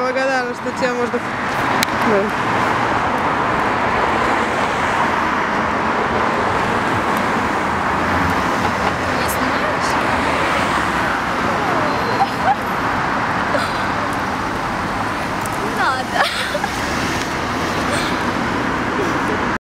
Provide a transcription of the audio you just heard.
благодарна, что тебя можно... Да. Не надо.